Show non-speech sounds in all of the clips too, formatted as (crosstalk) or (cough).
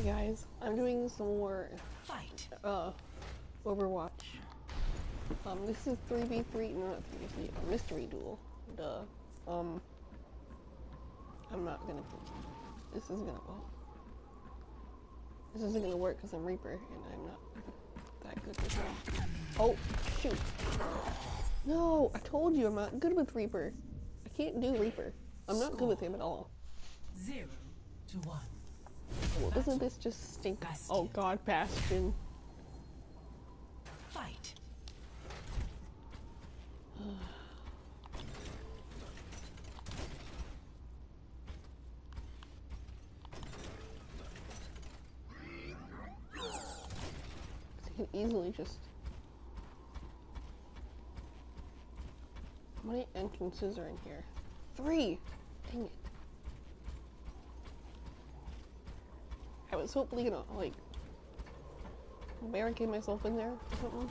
Hey guys, I'm doing some more Fight. uh Overwatch. Um, this is 3v3, no, not 3v3, a mystery duel. Duh. Um, I'm not gonna. This is gonna. Oh, this isn't gonna work because I'm Reaper and I'm not that good with him. Oh, shoot. No, I told you I'm not good with Reaper. I can't do Reaper. I'm not good with him at all. Zero to one. Well, doesn't this just stink? Oh god, Bastion. Fight. You can easily just. How many entrances are in here? Three! Dang it. Was hopefully gonna, like, barricade myself in there or something.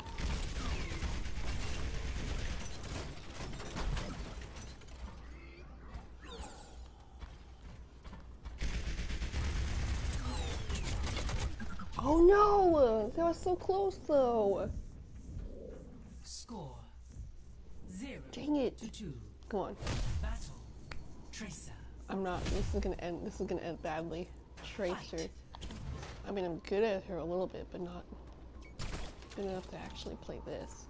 Oh no! That was so close though! Score. Zero Dang it. to two. Come on. Battle. Tracer. I'm not. This is gonna end. This is gonna end badly. Tracer. Fight. I mean, I'm good at her a little bit, but not good enough to actually play this.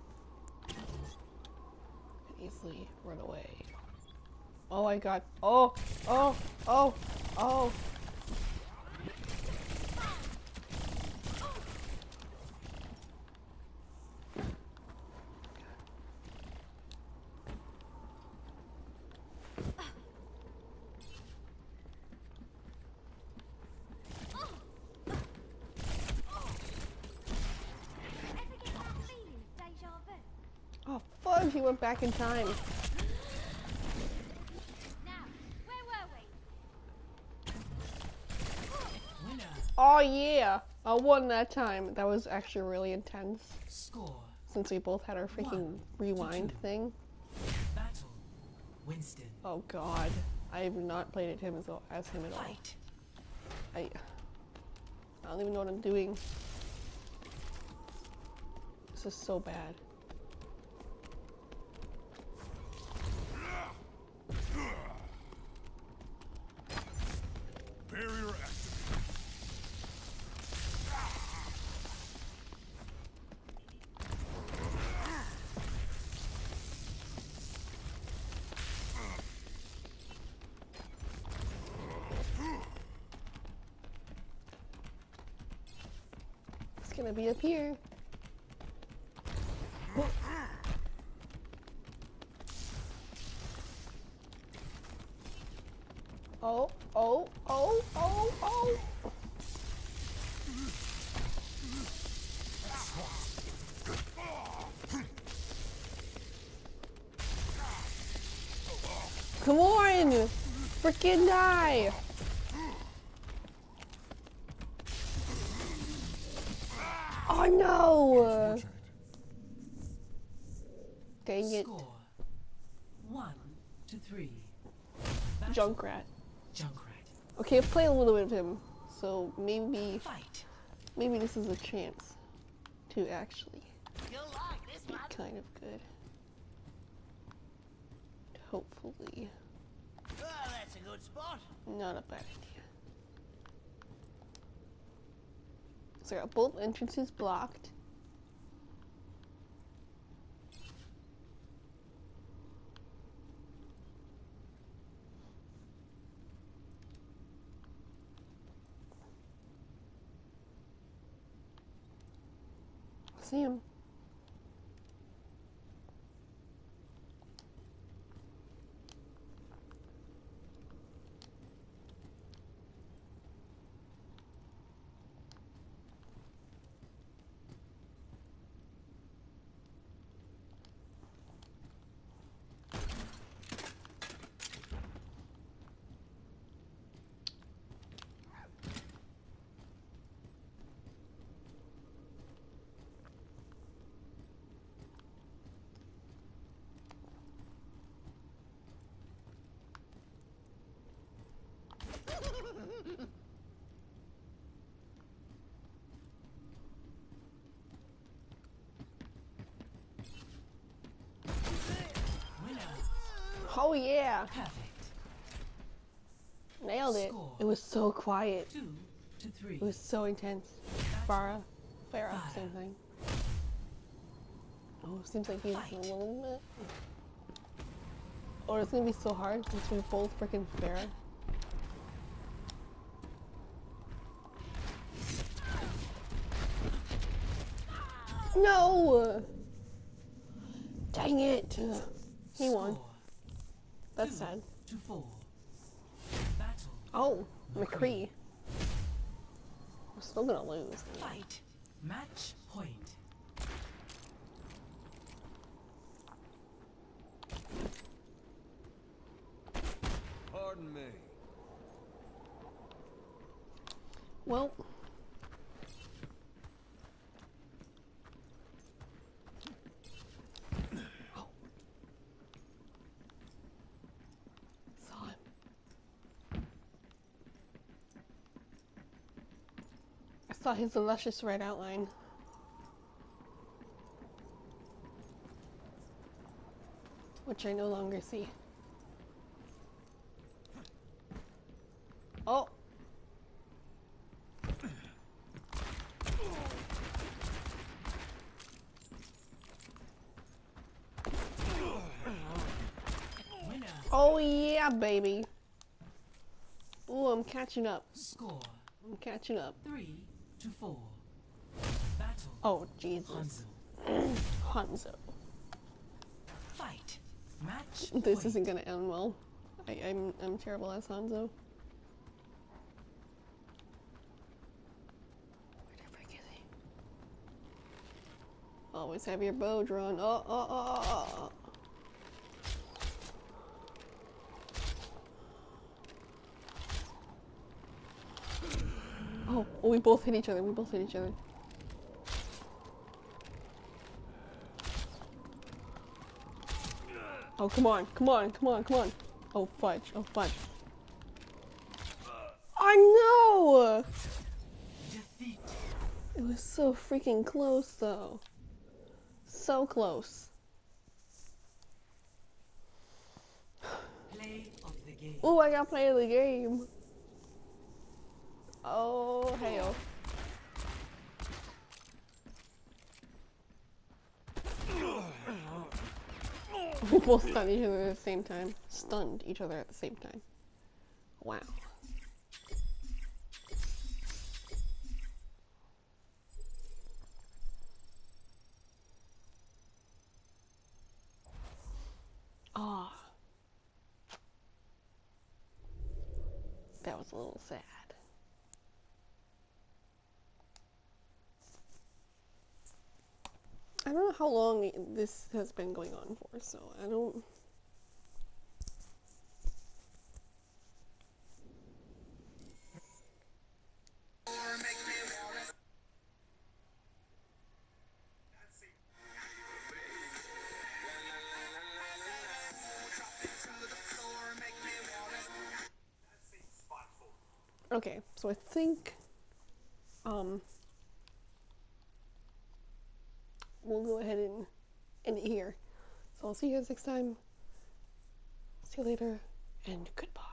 Easily run away. Oh, I got. Oh, oh, oh, oh. (laughs) He went back in time. Now, where were we? Winner. Oh yeah, I won that time. That was actually really intense. Score. Since we both had our freaking One rewind two. thing. Battle. Winston. Oh god, I have not played it him as, as him at all. Fight. I I don't even know what I'm doing. This is so bad. Gonna be up here. Oh, oh, oh, oh, oh. Come on! Freaking die! Oh no! Fortunate. Dang it. Score. One to three. Junkrat. Junkrat. Okay, I've played a little bit of him, so maybe Fight. maybe this is a chance to actually like be kind of good. Hopefully, Oh, that's a good spot. not a bad idea. So I got both entrances blocked. See him. Oh yeah, Perfect. nailed it. Score. It was so quiet. Two to three. It was so intense. Pharah, Pharah, same thing. Oh, seems like he's Fight. a little bit. Oh, it's gonna be so hard since we're both freaking Pharah. No! Dang it! He won. Score That's two sad. to four. Battle. Oh, McCree. We're still gonna lose. Fight. Match point. Pardon me. Well. Saw his luscious red outline. Which I no longer see. Oh! Oh yeah, baby. Ooh, I'm catching up. Score I'm catching up. three to four. Battle. Oh Jesus, Hanzo. (clears throat) Hanzo. Fight. Match. (laughs) This point. isn't gonna end well. I, I'm I'm terrible as Hanzo. Where the frick is he? Always have your bow drawn. Oh oh oh oh. oh, oh. oh. Oh, oh, we both hit each other. We both hit each other. Oh, come on, come on, come on, come on. Oh, fudge, oh, fudge. I know! Defeat. It was so freaking close, though. So close. Play of the game. Oh, I got play of the game. Oh, hell. We (laughs) both stunned each other at the same time. Stunned each other at the same time. Wow. Ah. That was a little sad. I don't know how long this has been going on for, so I don't. Okay, so I think um we'll go ahead and end it here. So I'll see you guys next time. See you later and goodbye.